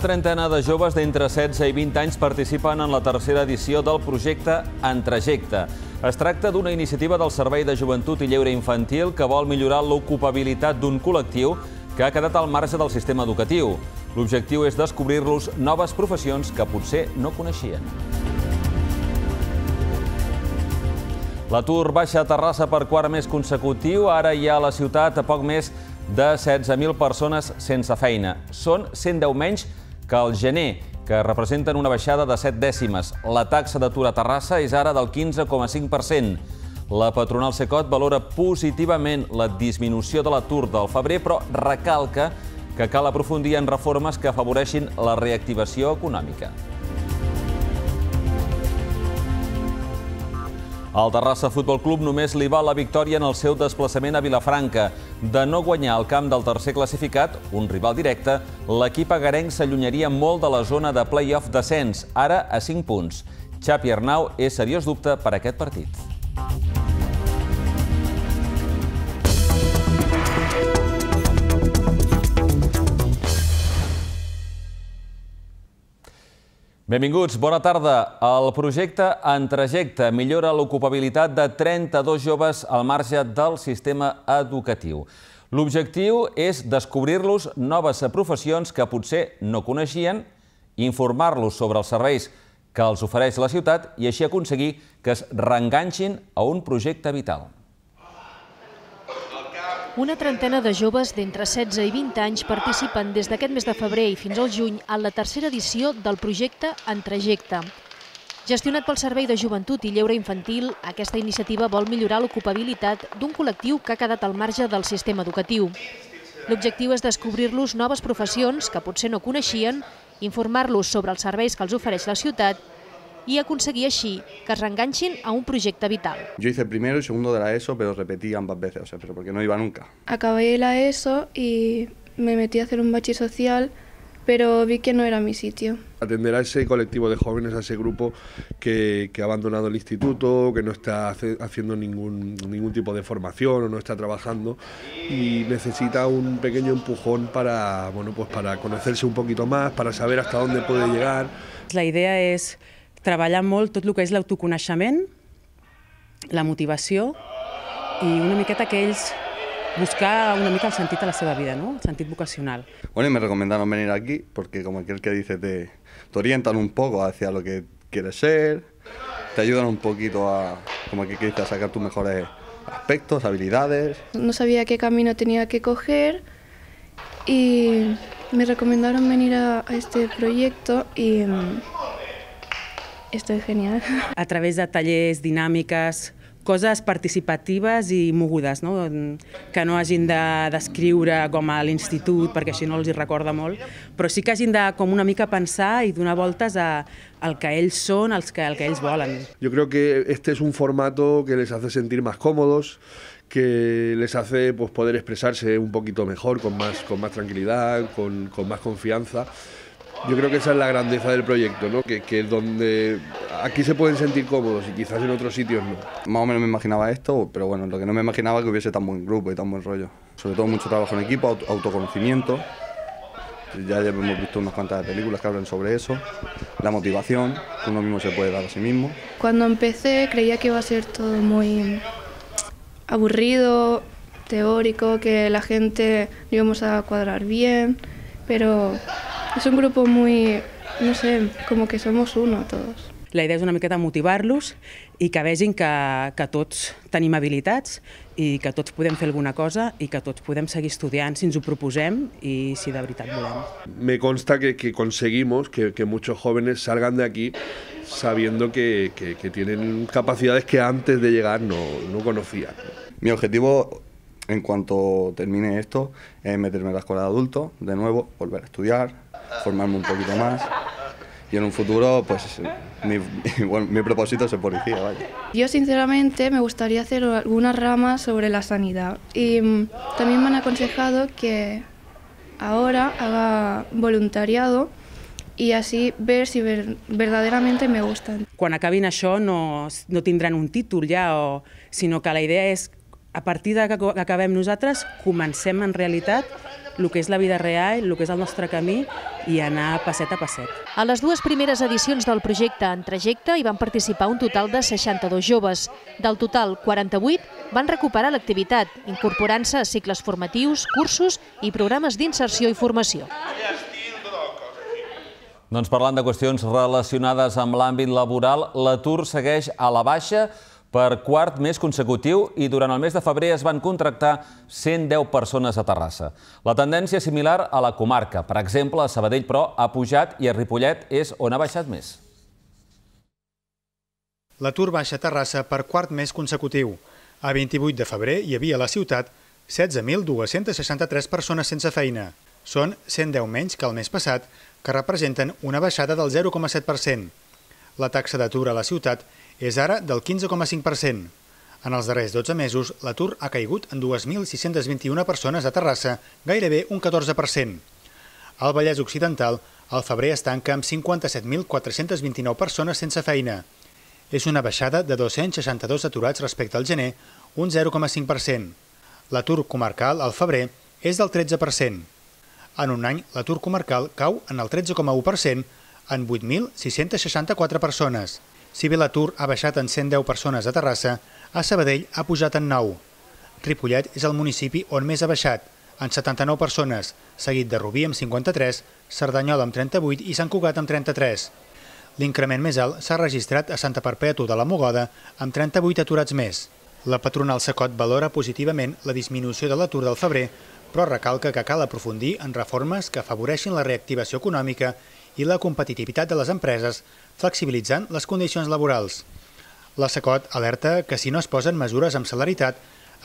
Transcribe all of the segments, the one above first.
Trentena de joves d'entre 16 i 20 anys participen en la tercera edició del projecte En Trajecte. Es tracta d'una iniciativa del Servei de Joventut i Lleure Infantil que vol millorar l'ocupabilitat d'un col·lectiu que ha quedat al marge del sistema educatiu. L'objectiu és descobrir-los noves professions que potser no coneixien. L'atur baixa a Terrassa per quart mes consecutiu. Ara hi ha a la ciutat a poc més de 16.000 persones sense feina. Són 110 menys que el gener, que representen una baixada de 7 dècimes. La taxa d'atur a Terrassa és ara del 15,5%. La patronal Secot valora positivament la disminució de l'atur del febrer, però recalca que cal aprofundir en reformes que afavoreixin la reactivació econòmica. Al Terrassa Futbol Club només li va la victòria en el seu desplaçament a Vilafranca. De no guanyar el camp del tercer classificat, un rival directe, l'equip agarenc s'allunyaria molt de la zona de play-off descens, ara a 5 punts. Xapi Arnau és seriós dubte per aquest partit. Benvinguts, bona tarda. El projecte En Trajecte millora l'ocupabilitat de 32 joves al marge del sistema educatiu. L'objectiu és descobrir-los noves professions que potser no coneixien, informar-los sobre els serveis que els ofereix la ciutat i així aconseguir que es reenganxin a un projecte vital. Una trentena de joves d'entre 16 i 20 anys participen des d'aquest mes de febrer i fins al juny en la tercera edició del projecte En Trajecte. Gestionat pel Servei de Joventut i Lleure Infantil, aquesta iniciativa vol millorar l'ocupabilitat d'un col·lectiu que ha quedat al marge del sistema educatiu. L'objectiu és descobrir-los noves professions que potser no coneixien, informar-los sobre els serveis que els ofereix la ciutat y aconseguir així que es reenganxin a un proyecto vital. Yo hice el primero y segundo de la ESO, pero repetí ambas veces, o sea, pero porque no iba nunca. Acabé la ESO y me metí a hacer un bachi social, pero vi que no era mi sitio. Atender a ese colectivo de jóvenes, a ese grupo que, que ha abandonado el instituto, que no está hace, haciendo ningún, ningún tipo de formación o no está trabajando y necesita un pequeño empujón para, bueno, pues para conocerse un poquito más, para saber hasta dónde puede llegar. La idea es treballar molt tot el que és l'autoconeixement, la motivació i una miqueta que ells buscar una mica el sentit a la seva vida, ¿no? el sentit vocacional. Bueno, y me recomendaron venir aquí porque como aquel que dice te, te orientan un poco hacia lo que quieres ser, te ayudan un poquito a, como que dice, a sacar tus mejores aspectos, habilidades. No sabía qué camino tenía que coger y me recomendaron venir a, a este proyecto y Esto es genial. A través de tallers, dinàmiques, coses participatives i mogudes, no? que no hagin d'escriure de, com a l'institut, perquè així no els hi recorda molt, però sí que hagin de com una mica pensar i donar voltes a, al que ells són, al que, al que ells volen. Yo creo que este es un formato que les hace sentir más cómodos, que les hace pues, poder expresarse un poquito mejor, con más, con más tranquilidad, con, con más confianza. Yo creo que esa es la grandeza del proyecto, ¿no? que, que donde aquí se pueden sentir cómodos y quizás en otros sitios no. Más o menos me imaginaba esto, pero bueno, lo que no me imaginaba es que hubiese tan buen grupo y tan buen rollo. Sobre todo mucho trabajo en equipo, autoconocimiento. Ya hemos visto unas cuantas películas que hablan sobre eso. La motivación, que uno mismo se puede dar a sí mismo. Cuando empecé creía que iba a ser todo muy aburrido, teórico, que la gente no íbamos a cuadrar bien, pero Es un grupo muy, no sé, como que somos uno todos. La idea és una miqueta motivar-los i que vegin que, que tots tenim habilitats i que tots podem fer alguna cosa i que tots podem seguir estudiant si ens ho proposem i si de veritat volem. Me consta que, que conseguimos que, que muchos jóvenes salgan de aquí sabiendo que, que, que tienen capacidades que antes de llegar no, no conocían. Mi objetivo en cuanto termine esto es meterme en la escuela de adultos, de nuevo, volver a estudiar, formarme un poquito más y en un futuro, pues mi, bueno, mi propósito es ser policía, vaya. Yo sinceramente me gustaría hacer algunas ramas sobre la sanidad y mm, también me han aconsejado que ahora haga voluntariado i així ver si ver, verdaderamente me gustan. Quan acabin això no, no tindran un títol ja, o, sinó que la idea és, a partir de que acabem nosaltres, comencem en realitat el que és la vida real, el que és el nostre camí i anar passet a passet. A les dues primeres edicions del projecte En Trajecte hi van participar un total de 62 joves. Del total, 48 van recuperar l'activitat, incorporant-se a cicles formatius, cursos i programes d'inserció i formació. Doncs parlant de qüestions relacionades amb l'àmbit laboral, l'atur segueix a la baixa per quart mes consecutiu i durant el mes de febrer es van contractar 110 persones a Terrassa. La tendència és similar a la comarca. Per exemple, a Sabadell, però, ha pujat i a Ripollet és on ha baixat més. L'atur baixa a Terrassa per quart mes consecutiu. A 28 de febrer hi havia a la ciutat 16.263 persones sense feina. Són 110 menys que el mes passat, que representen una baixada del 0,7%. La taxa d'atur a la ciutat és ara del 15,5%. En els darrers 12 mesos, l'atur ha caigut en 2.621 persones a Terrassa, gairebé un 14%. Al Vallès Occidental, el febrer es tanca amb 57.429 persones sense feina. És una baixada de 262 aturats respecte al gener, un 0,5%. L'atur comarcal al febrer és del 13%. En un any, l'atur comarcal cau en el 13,1% en 8.664 persones. Si bé l'atur ha baixat en 110 persones a Terrassa, a Sabadell ha pujat en 9. Ripollet és el municipi on més ha baixat, en 79 persones, seguit de Rubí amb 53, Cerdanyola amb 38 i Sant Cugat amb 33. L'increment més alt s'ha registrat a Santa Perpètua de la Mogoda amb 38 aturats més. La patronal Sacot valora positivament la disminució de l'atur del febrer, però recalca que cal aprofundir en reformes que afavoreixin la reactivació econòmica i la competitivitat de les empreses, flexibilitzant les condicions laborals. La Sacot alerta que si no es posen mesures amb celeritat,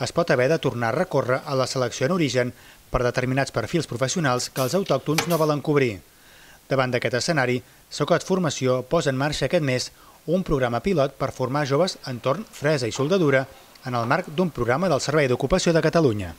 es pot haver de tornar a recórrer a la selecció en origen per determinats perfils professionals que els autòctons no volen cobrir. Davant d'aquest escenari, Sacot Formació posa en marxa aquest mes un programa pilot per formar joves en torn fresa i soldadura en el marc d'un programa del Servei d'Ocupació de Catalunya.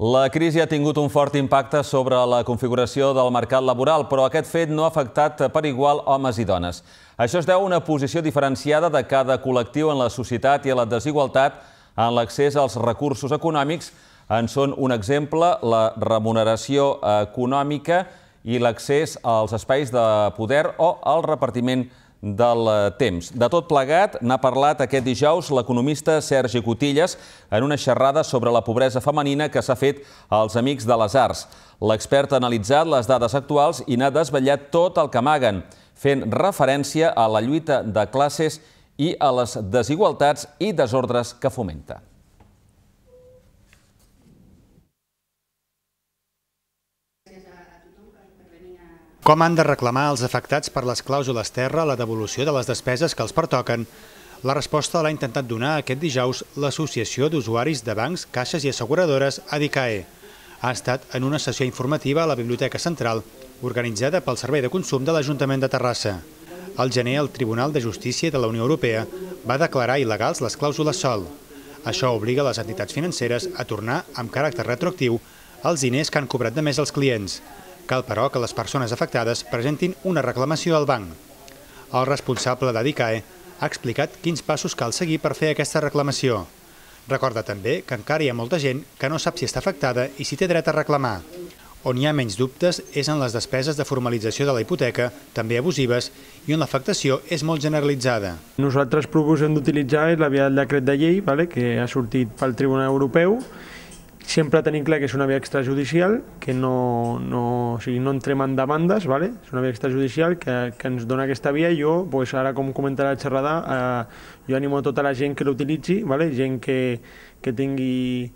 La crisi ha tingut un fort impacte sobre la configuració del mercat laboral, però aquest fet no ha afectat per igual homes i dones. Això es deu a una posició diferenciada de cada col·lectiu en la societat i a la desigualtat en l'accés als recursos econòmics. En són un exemple la remuneració econòmica i l'accés als espais de poder o al repartiment del eh, temps. De tot plegat n'ha parlat aquest dijous l'economista Sergi Cotilles en una xerrada sobre la pobresa femenina que s'ha fet als Amics de les Arts. L'expert ha analitzat les dades actuals i n'ha desvetllat tot el que amaguen, fent referència a la lluita de classes i a les desigualtats i desordres que fomenta. Com han de reclamar els afectats per les clàusules terra la devolució de les despeses que els pertoquen? La resposta l'ha intentat donar aquest dijous l'Associació d'Usuaris de Bancs, Caixes i Asseguradores, ADICAE. Ha estat en una sessió informativa a la Biblioteca Central, organitzada pel Servei de Consum de l'Ajuntament de Terrassa. Al gener, el Tribunal de Justícia de la Unió Europea va declarar il·legals les clàusules sol. Això obliga les entitats financeres a tornar amb caràcter retroactiu els diners que han cobrat de més els clients. Cal, però, que les persones afectades presentin una reclamació al banc. El responsable de DICAE ha explicat quins passos cal seguir per fer aquesta reclamació. Recorda també que encara hi ha molta gent que no sap si està afectada i si té dret a reclamar. On hi ha menys dubtes és en les despeses de formalització de la hipoteca, també abusives, i on l'afectació és molt generalitzada. Nosaltres proposem d'utilitzar la via del decret de llei, vale, que ha sortit pel Tribunal Europeu, sempre tenim clar que és una via extrajudicial, que no, no, o sigui, no entrem en demandes, vale? és una via extrajudicial que, que ens dona aquesta via i jo, pues, ara com comentarà la xerrada, eh, jo animo a tota la gent que l'utilitzi, vale? gent que, que tingui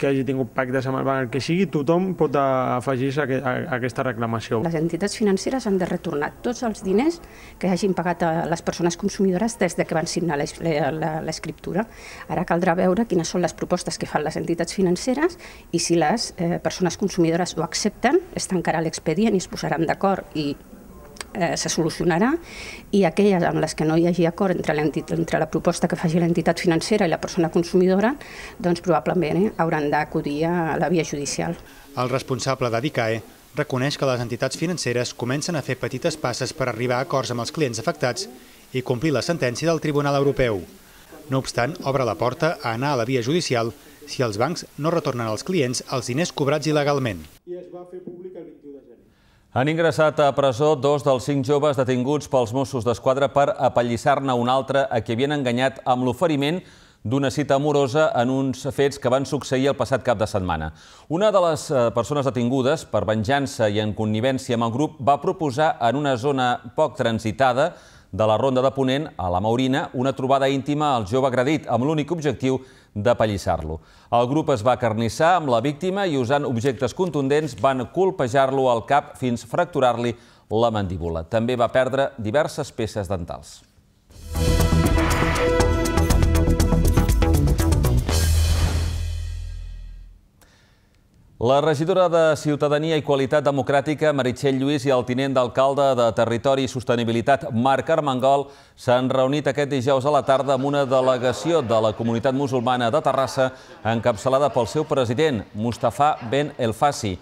que hagi tingut pactes amb el banc, el que sigui, tothom pot afegir-se a, aquesta reclamació. Les entitats financeres han de retornar tots els diners que hagin pagat a les persones consumidores des de que van signar l'escriptura. Ara caldrà veure quines són les propostes que fan les entitats financeres i si les eh, persones consumidores ho accepten, es tancarà l'expedient i es posaran d'acord i eh, se solucionarà i aquelles en les que no hi hagi acord entre, entre la proposta que faci l'entitat financera i la persona consumidora, doncs probablement eh, hauran d'acudir a la via judicial. El responsable de DICAE reconeix que les entitats financeres comencen a fer petites passes per arribar a acords amb els clients afectats i complir la sentència del Tribunal Europeu. No obstant, obre la porta a anar a la via judicial si els bancs no retornen als clients els diners cobrats il·legalment. I es va fer públic el 21 de gener. Han ingressat a presó dos dels cinc joves detinguts pels Mossos d'Esquadra per apallissar-ne un altre a qui havien enganyat amb l'oferiment d'una cita amorosa en uns fets que van succeir el passat cap de setmana. Una de les eh, persones detingudes, per venjança i en connivència amb el grup, va proposar en una zona poc transitada de la Ronda de Ponent, a la Maurina, una trobada íntima al jove agredit, amb l'únic objectiu d'apallissar-lo. El grup es va carnissar amb la víctima i, usant objectes contundents, van colpejar-lo al cap fins fracturar-li la mandíbula. També va perdre diverses peces dentals. La regidora de Ciutadania i Qualitat Democràtica, Meritxell Lluís, i el tinent d'alcalde de Territori i Sostenibilitat, Marc Armengol, s'han reunit aquest dijous a la tarda amb una delegació de la comunitat musulmana de Terrassa, encapçalada pel seu president, Mustafa Ben El Fassi.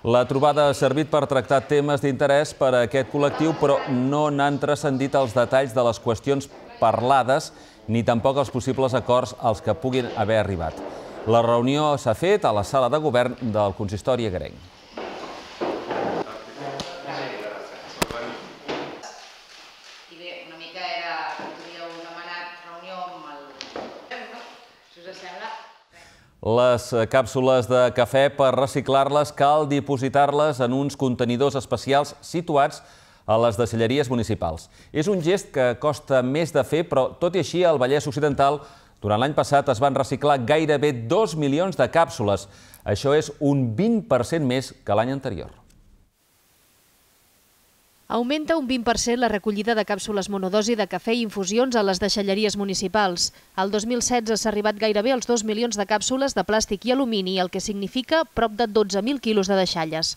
La trobada ha servit per tractar temes d'interès per a aquest col·lectiu, però no n'han transcendit els detalls de les qüestions parlades ni tampoc els possibles acords als que puguin haver arribat. La reunió s'ha fet a la sala de govern del consistori agrenc. El... Les càpsules de cafè, per reciclar-les, cal dipositar-les en uns contenidors especials situats a les deixalleries municipals. És un gest que costa més de fer, però tot i així al Vallès Occidental durant l'any passat es van reciclar gairebé 2 milions de càpsules. Això és un 20% més que l'any anterior. Augmenta un 20% la recollida de càpsules monodosi de cafè i infusions a les deixalleries municipals. El 2016 s'ha arribat gairebé als 2 milions de càpsules de plàstic i alumini, el que significa prop de 12.000 quilos de deixalles.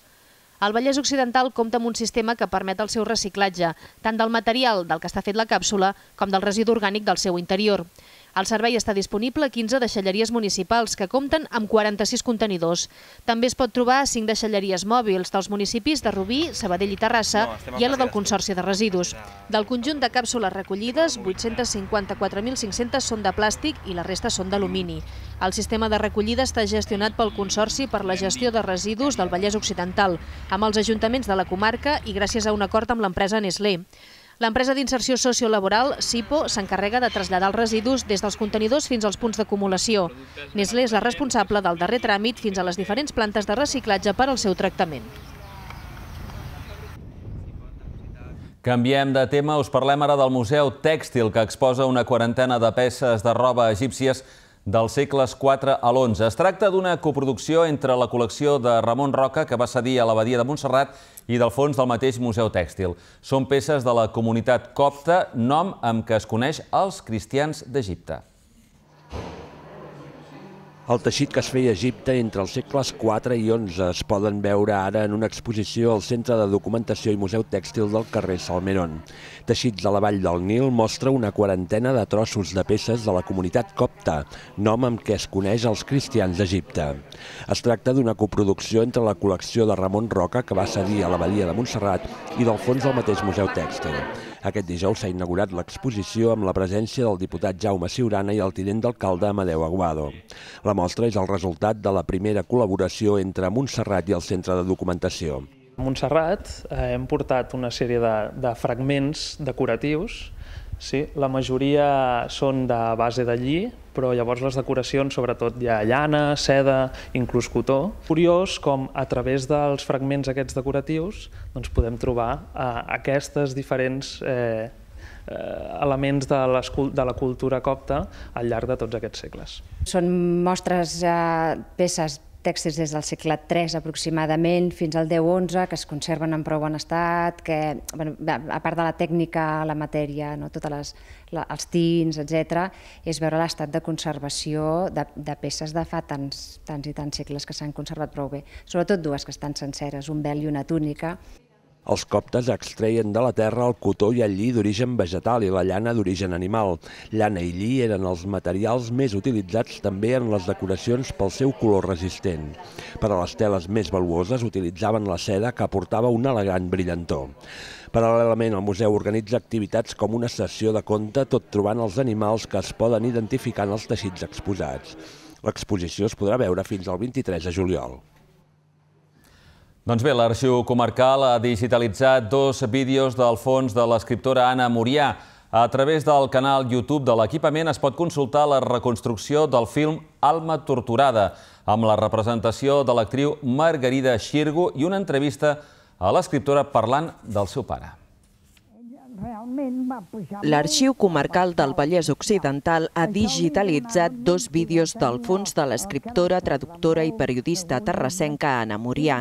El Vallès Occidental compta amb un sistema que permet el seu reciclatge, tant del material del que està fet la càpsula com del residu orgànic del seu interior. El servei està disponible a 15 deixalleries municipals que compten amb 46 contenidors. També es pot trobar a 5 deixalleries mòbils dels municipis de Rubí, Sabadell i Terrassa i a la del Consorci de Residus. Del conjunt de càpsules recollides, 854.500 són de plàstic i la resta són d'alumini. El sistema de recollida està gestionat pel Consorci per la gestió de residus del Vallès Occidental, amb els ajuntaments de la comarca i gràcies a un acord amb l'empresa Nestlé. L'empresa d'inserció sociolaboral, SIPO, s'encarrega de traslladar els residus des dels contenidors fins als punts d'acumulació. Nestlé és la responsable del darrer tràmit fins a les diferents plantes de reciclatge per al seu tractament. Canviem de tema, us parlem ara del Museu Tèxtil, que exposa una quarantena de peces de roba egípcies dels segles IV a l'XI. Es tracta d'una coproducció entre la col·lecció de Ramon Roca, que va cedir a l'abadia de Montserrat, i del fons del mateix Museu Tèxtil. Són peces de la comunitat copta, nom amb què es coneix els cristians d'Egipte. El teixit que es feia a Egipte entre els segles IV i XI es poden veure ara en una exposició al Centre de Documentació i Museu Tèxtil del carrer Salmeron. Teixits de la vall del Nil mostra una quarantena de trossos de peces de la comunitat copta, nom amb què es coneix els cristians d'Egipte. Es tracta d'una coproducció entre la col·lecció de Ramon Roca, que va cedir a l'abadia de Montserrat, i del fons del mateix Museu Tèxtil. Aquest dijous s'ha inaugurat l'exposició amb la presència del diputat Jaume Ciurana i el tinent d'alcalde Amadeu Aguado. La mostra és el resultat de la primera col·laboració entre Montserrat i el Centre de Documentació. A Montserrat eh, hem portat una sèrie de, de fragments decoratius Sí, la majoria són de base de lli, però llavors les decoracions sobretot hi ha llana, seda, inclús cotó. Curiós com a través dels fragments aquests decoratius doncs podem trobar eh, aquestes diferents eh, eh, elements de, de la cultura copta al llarg de tots aquests segles. Són mostres, eh, peces tèxtils des del segle III aproximadament fins al X-XI, que es conserven en prou bon estat, que, bueno, a part de la tècnica, la matèria, no, totes les, la, els tints, etc, és veure l'estat de conservació de, de peces de fa tants, tants i tants segles que s'han conservat prou bé. Sobretot dues que estan senceres, un vel i una túnica. Els coptes extreien de la terra el cotó i el lli d'origen vegetal i la llana d'origen animal. Llana i lli eren els materials més utilitzats també en les decoracions pel seu color resistent. Per a les teles més valuoses utilitzaven la seda que aportava un elegant brillantor. Paral·lelament, el museu organitza activitats com una sessió de conte, tot trobant els animals que es poden identificar en els teixits exposats. L'exposició es podrà veure fins al 23 de juliol. Doncs bé, l'Arxiu Comarcal ha digitalitzat dos vídeos del fons de l'escriptora Anna Murià. A través del canal YouTube de l'equipament es pot consultar la reconstrucció del film Alma torturada, amb la representació de l'actriu Margarida Xirgo i una entrevista a l'escriptora parlant del seu pare. L'Arxiu Comarcal del Vallès Occidental ha digitalitzat dos vídeos del fons de l'escriptora, traductora i periodista terrassenca Anna Murià.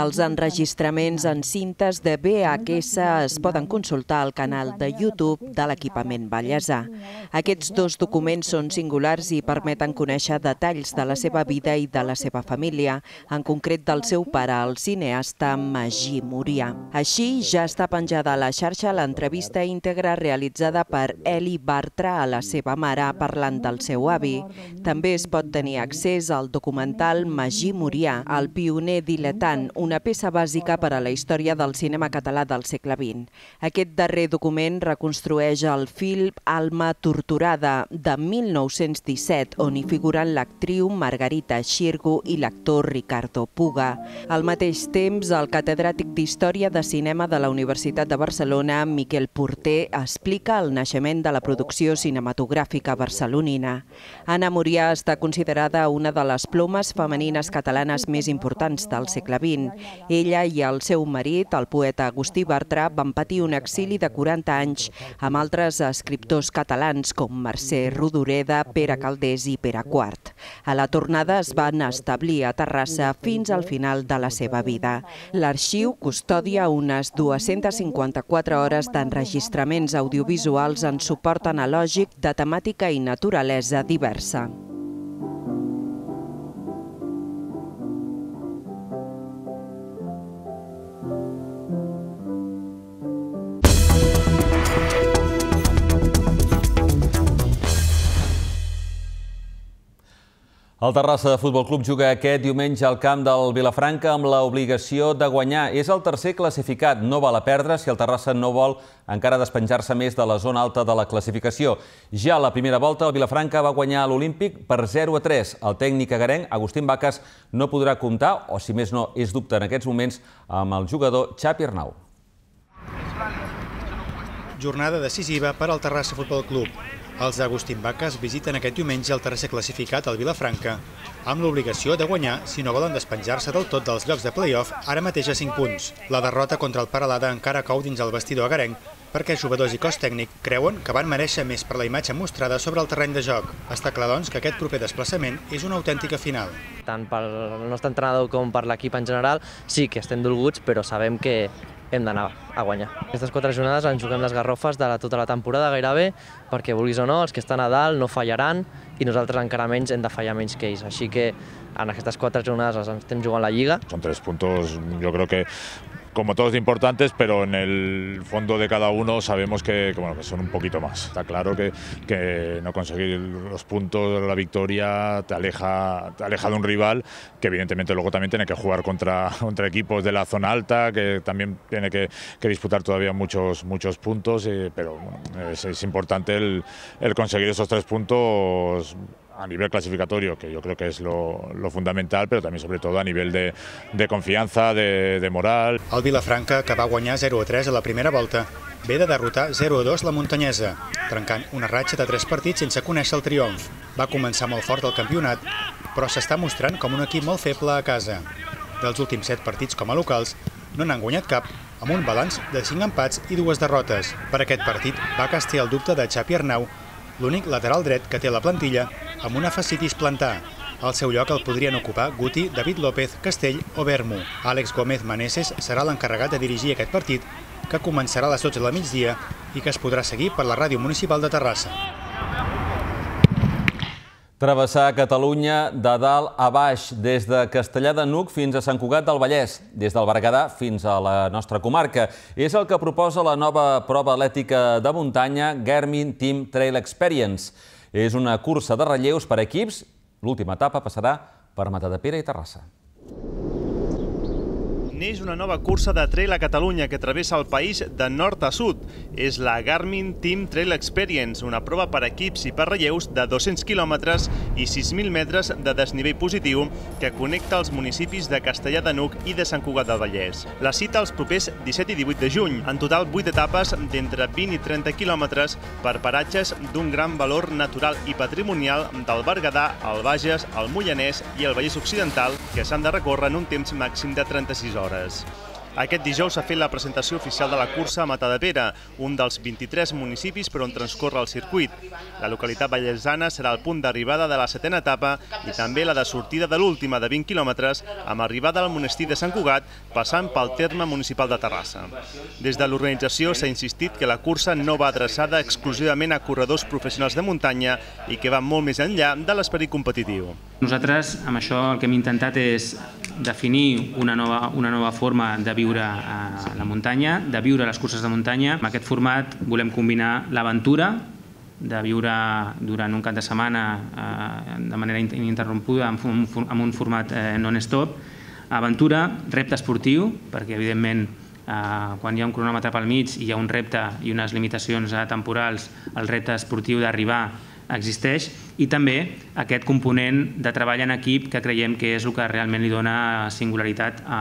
Els enregistraments en cintes de VHS es poden consultar al canal de YouTube de l'equipament vallèsà. Aquests dos documents són singulars i permeten conèixer detalls de la seva vida i de la seva família, en concret del seu pare, el cineasta Magí Murià. Així, ja està penjada a la xarxa l'entrevista entrevista íntegra realitzada per Eli Bartra a la seva mare parlant del seu avi. També es pot tenir accés al documental Magí Murià, el pioner diletant, una peça bàsica per a la història del cinema català del segle XX. Aquest darrer document reconstrueix el film Alma torturada de 1917, on hi figuren l'actriu Margarita Xirgo i l'actor Ricardo Puga. Al mateix temps, el catedràtic d'Història de Cinema de la Universitat de Barcelona, Miquel Porter explica el naixement de la producció cinematogràfica barcelonina. Anna Murià està considerada una de les plomes femenines catalanes més importants del segle XX. Ella i el seu marit, el poeta Agustí Bartra, van patir un exili de 40 anys amb altres escriptors catalans com Mercè Rodoreda, Pere Caldés i Pere Quart. A la tornada es van establir a Terrassa fins al final de la seva vida. L'arxiu custodia unes 254 hores d'enregistrament enregistraments audiovisuals en suport analògic de temàtica i naturalesa diversa. El Terrassa Futbol Club juga aquest diumenge al camp del Vilafranca amb l'obligació de guanyar. És el tercer classificat, no val a perdre si el Terrassa no vol encara despenjar-se més de la zona alta de la classificació. Ja a la primera volta, el Vilafranca va guanyar l'Olímpic per 0 a 3. El tècnic agarenc, Agustín Bacas, no podrà comptar, o si més no és dubte en aquests moments, amb el jugador Xapi Arnau. Jornada decisiva per al Terrassa Futbol Club. Els Agustín Vaques visiten aquest diumenge el tercer classificat al Vilafranca, amb l'obligació de guanyar si no volen despenjar-se del tot dels llocs de play-off, ara mateix a 5 punts. La derrota contra el Paralada encara cou dins el vestidor agarenc, perquè jugadors i cos tècnic creuen que van mereixer més per la imatge mostrada sobre el terreny de joc. Està clar, doncs, que aquest proper desplaçament és una autèntica final. Tant pel nostre entrenador com per l'equip en general, sí que estem dolguts, però sabem que hem d'anar a guanyar. Aquestes quatre jornades ens juguem les garrofes de la, tota la temporada gairebé, perquè vulguis o no, els que estan a dalt no fallaran i nosaltres encara menys hem de fallar menys que ells. Així que en aquestes quatre jornades ens estem jugant la Lliga. Són tres puntos, jo crec que como todos importantes, pero en el fondo de cada uno sabemos que, bueno, que son un poquito más. Está claro que, que, no conseguir los puntos, la victoria, te aleja, te aleja de un rival que evidentemente luego también tiene que jugar contra, contra equipos de la zona alta, que también tiene que, disputar todavía muchos, muchos puntos, eh, pero es, importante el conseguir esos tres puntos a nivel clasificatorio, que yo creo que es lo, lo fundamental, però també sobretot a nivell de, de confiança, de, de moral. El Vilafranca, que va guanyar 0-3 a la primera volta, ve de derrotar 0-2 la muntanyesa, trencant una ratxa de 3 partits sense conèixer el triomf. Va començar molt fort el campionat, però s'està mostrant com un equip molt feble a casa. Dels últims 7 partits com a locals, no n'han guanyat cap, amb un balanç de 5 empats i dues derrotes. Per aquest partit va castir el dubte de Xapi Arnau, l'únic lateral dret que té la plantilla amb una facitis plantar. Al seu lloc el podrien ocupar Guti, David López, Castell o Bermu. Àlex Gómez Maneses serà l'encarregat de dirigir aquest partit, que començarà a les 12 de la migdia i que es podrà seguir per la ràdio municipal de Terrassa. Travessar Catalunya de dalt a baix, des de Castellà de Nuc fins a Sant Cugat del Vallès, des del Berguedà fins a la nostra comarca. És el que proposa la nova prova atlètica de muntanya Garmin Team Trail Experience. És una cursa de relleus per equips. L'última etapa passarà per Matadepera i Terrassa. Neix una nova cursa de trail a Catalunya que travessa el país de nord a sud. És la Garmin Team Trail Experience, una prova per equips i per relleus de 200 quilòmetres i 6.000 metres de desnivell positiu que connecta els municipis de Castellà de Nuc i de Sant Cugat del Vallès. La cita els propers 17 i 18 de juny. En total, 8 etapes d'entre 20 i 30 quilòmetres per paratges d'un gran valor natural i patrimonial del Berguedà, el Bages, el Mollanès i el Vallès Occidental que s'han de recórrer en un temps màxim de 36 hores. Aquest dijous s'ha fet la presentació oficial de la cursa a Matadepera, un dels 23 municipis per on transcorre el circuit. La localitat vallesana serà el punt d'arribada de la setena etapa i també la de sortida de l'última de 20 quilòmetres amb arribada al monestir de Sant Cugat passant pel terme municipal de Terrassa. Des de l'organització s'ha insistit que la cursa no va adreçada exclusivament a corredors professionals de muntanya i que va molt més enllà de l'esperit competitiu. Nosaltres amb això el que hem intentat és definir una nova, una nova forma de viure a la muntanya, de viure les curses de muntanya. En aquest format volem combinar l'aventura, de viure durant un cap de setmana eh, de manera ininterrompuda amb un, format eh, non-stop, aventura, repte esportiu, perquè evidentment eh, quan hi ha un cronòmetre pel mig i hi ha un repte i unes limitacions temporals, el repte esportiu d'arribar existeix i també aquest component de treball en equip que creiem que és el que realment li dona singularitat a,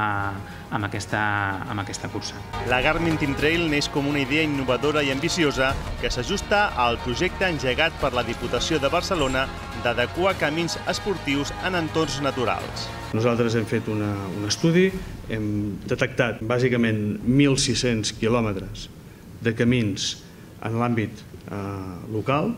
amb, aquesta, amb aquesta cursa. La Garmin Team Trail neix com una idea innovadora i ambiciosa que s'ajusta al projecte engegat per la Diputació de Barcelona d'adequar camins esportius en entorns naturals. Nosaltres hem fet una, un estudi, hem detectat bàsicament 1.600 quilòmetres de camins en l'àmbit eh, local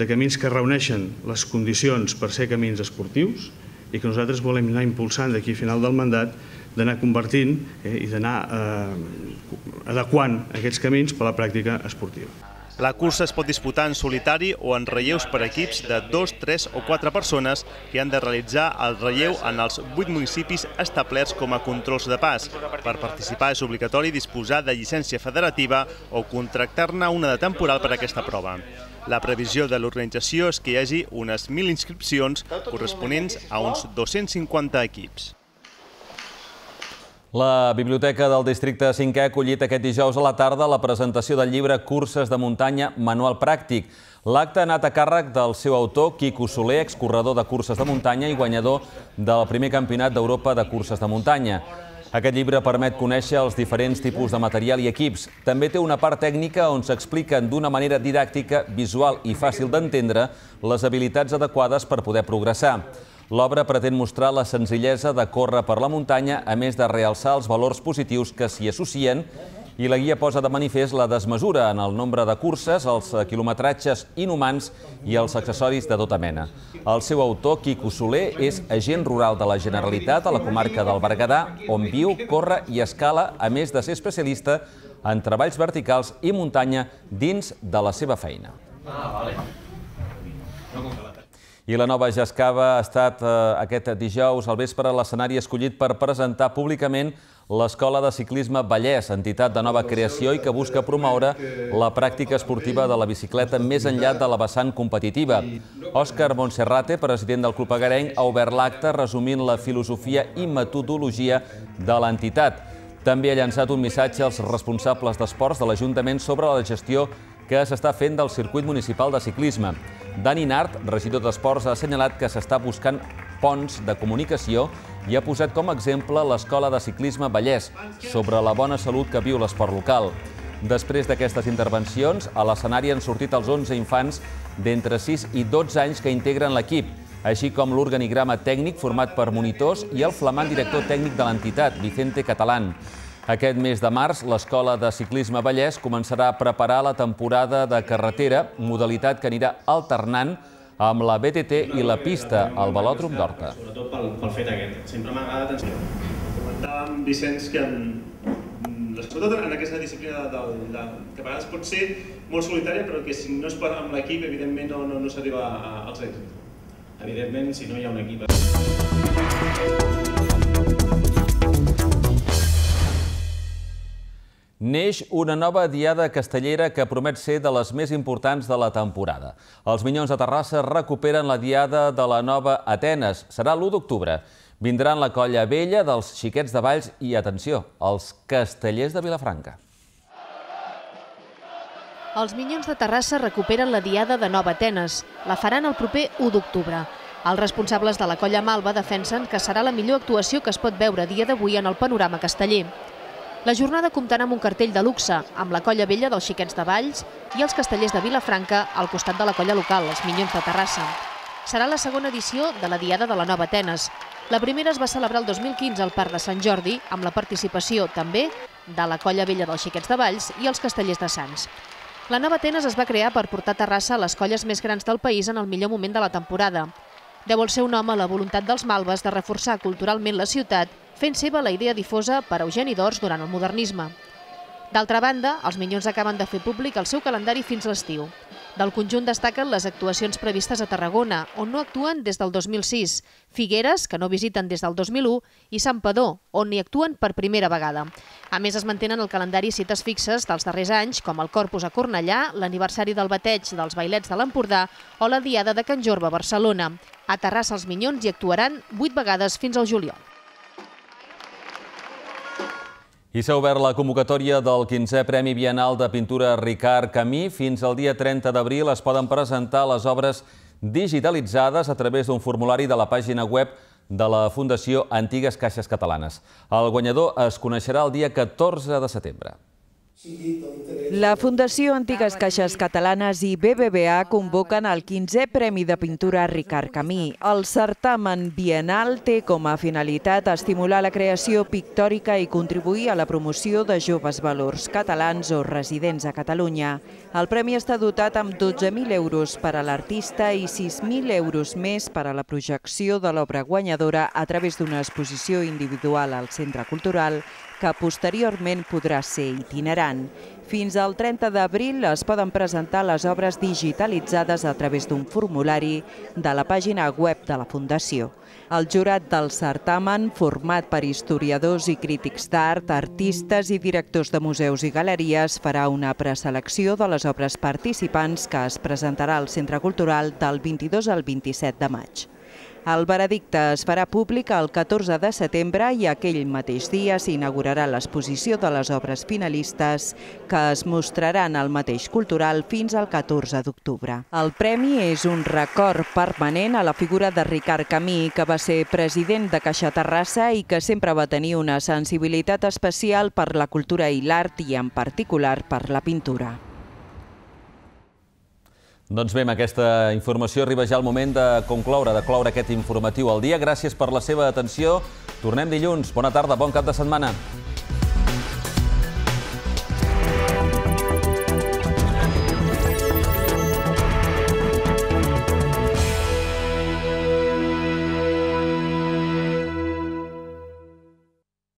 de camins que reuneixen les condicions per ser camins esportius i que nosaltres volem anar impulsant d'aquí a final del mandat d'anar convertint eh, i d'anar eh, adequant aquests camins per a la pràctica esportiva. La cursa es pot disputar en solitari o en relleus per equips de 2, 3 o 4 persones que han de realitzar el relleu en els 8 municipis establerts com a controls de pas. Per participar és obligatori disposar de llicència federativa o contractar-ne una de temporal per a aquesta prova. La previsió de l'organització és que hi hagi unes 1.000 inscripcions corresponents a uns 250 equips. La Biblioteca del Districte 5è ha acollit aquest dijous a la tarda la presentació del llibre Curses de muntanya Manual Pràctic. L'acte ha anat a càrrec del seu autor, Quico Soler, excorredor de curses de muntanya i guanyador del primer campionat d'Europa de curses de muntanya. Aquest llibre permet conèixer els diferents tipus de material i equips. També té una part tècnica on s'expliquen d'una manera didàctica, visual i fàcil d'entendre les habilitats adequades per poder progressar. L'obra pretén mostrar la senzillesa de córrer per la muntanya, a més de realçar els valors positius que s'hi associen i la guia posa de manifest la desmesura en el nombre de curses, els quilometratges inhumans i els accessoris de tota mena. El seu autor, Quico Soler, és agent rural de la Generalitat a la comarca del Berguedà, on viu, corre i escala, a més de ser especialista en treballs verticals i muntanya dins de la seva feina. Ah, vale. I la nova Jascava ha estat eh, aquest dijous al vespre l'escenari escollit per presentar públicament l'Escola de Ciclisme Vallès, entitat de nova creació i que busca promoure la pràctica esportiva de la bicicleta més enllà de la vessant competitiva. Òscar Montserrate, president del Club Agarenc, ha obert l'acte resumint la filosofia i metodologia de l'entitat. També ha llançat un missatge als responsables d'esports de l'Ajuntament sobre la gestió que s'està fent del circuit municipal de ciclisme. Dani Nart, regidor d'Esports, ha assenyalat que s'està buscant ponts de comunicació i ha posat com a exemple l'Escola de Ciclisme Vallès sobre la bona salut que viu l'esport local. Després d'aquestes intervencions, a l'escenari han sortit els 11 infants d'entre 6 i 12 anys que integren l'equip, així com l'organigrama tècnic format per monitors i el flamant director tècnic de l'entitat, Vicente Catalán. Aquest mes de març, l'Escola de Ciclisme Vallès començarà a preparar la temporada de carretera, modalitat que anirà alternant amb la BTT i la pista al Velòdrom d'Horta. Sobretot pel, pel fet aquest. Sempre m'ha agradat ensenyar. Comentàvem, Vicenç, que en, sobretot en aquesta disciplina de, de, que a vegades pot ser molt solitària, però que si no es per amb l'equip, evidentment no, no, no s'arriba als èxits. Evidentment, si no hi ha un equip... Neix una nova diada castellera que promet ser de les més importants de la temporada. Els Minyons de Terrassa recuperen la diada de la nova Atenes. Serà l'1 d'octubre. Vindran la colla vella dels xiquets de Valls i, atenció, els castellers de Vilafranca. Els Minyons de Terrassa recuperen la diada de Nova Atenes. La faran el proper 1 d'octubre. Els responsables de la colla Malva defensen que serà la millor actuació que es pot veure dia d'avui en el panorama casteller. La jornada comptarà amb un cartell de luxe, amb la colla vella dels xiquets de Valls i els castellers de Vilafranca al costat de la colla local, els Minyons de Terrassa. Serà la segona edició de la Diada de la Nova Atenes. La primera es va celebrar el 2015 al Parc de Sant Jordi, amb la participació també de la colla vella dels xiquets de Valls i els castellers de Sants. La Nova Atenes es va crear per portar Terrassa a les colles més grans del país en el millor moment de la temporada. Deu el seu nom a la voluntat dels Malves de reforçar culturalment la ciutat, fent seva la idea difosa per Eugeni d'Ors durant el modernisme. D'altra banda, els Minyons acaben de fer públic el seu calendari fins l'estiu. Del conjunt destaquen les actuacions previstes a Tarragona, on no actuen des del 2006, Figueres, que no visiten des del 2001, i Sant Padó, on hi actuen per primera vegada. A més, es mantenen el calendari cites fixes dels darrers anys, com el Corpus a Cornellà, l'aniversari del bateig dels bailets de l'Empordà o la Diada de Can Jorba a Barcelona. A Terrassa els Minyons hi actuaran 8 vegades fins al juliol. I s'ha obert la convocatòria del 15è Premi Bienal de Pintura Ricard Camí. Fins al dia 30 d'abril es poden presentar les obres digitalitzades a través d'un formulari de la pàgina web de la Fundació Antigues Caixes Catalanes. El guanyador es coneixerà el dia 14 de setembre. La Fundació Antigues Caixes Catalanes i BBVA convoquen el 15è Premi de Pintura Ricard Camí. El certamen bienal té com a finalitat estimular la creació pictòrica i contribuir a la promoció de joves valors catalans o residents a Catalunya. El premi està dotat amb 12.000 euros per a l'artista i 6.000 euros més per a la projecció de l'obra guanyadora a través d'una exposició individual al Centre Cultural que posteriorment podrà ser itinerant. Fins al 30 d'abril es poden presentar les obres digitalitzades a través d'un formulari de la pàgina web de la Fundació. El jurat del certamen, format per historiadors i crítics d'art, artistes i directors de museus i galeries, farà una preselecció de les obres participants que es presentarà al Centre Cultural del 22 al 27 de maig. El veredicte es farà públic el 14 de setembre i aquell mateix dia s'inaugurarà l'exposició de les obres finalistes que es mostraran al mateix cultural fins al 14 d'octubre. El premi és un record permanent a la figura de Ricard Camí, que va ser president de Caixa Terrassa i que sempre va tenir una sensibilitat especial per la cultura i l'art i en particular per la pintura. Doncs bé, amb aquesta informació arriba ja el moment de concloure, de cloure aquest informatiu al dia. Gràcies per la seva atenció. Tornem dilluns. Bona tarda, bon cap de setmana.